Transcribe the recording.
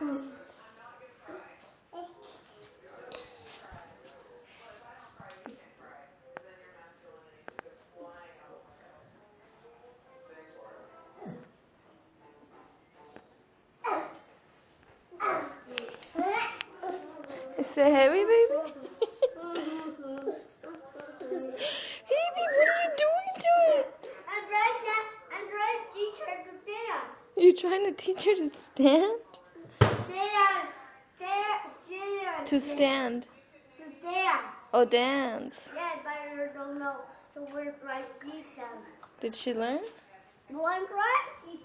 It's a heavy baby. Heavy! what are you doing to it? I'm trying to, I'm trying to teach her to stand. You're trying to teach her to stand? To stand. To stand. Oh, dance. Yeah, but I don't know the word right. Did she learn? One right?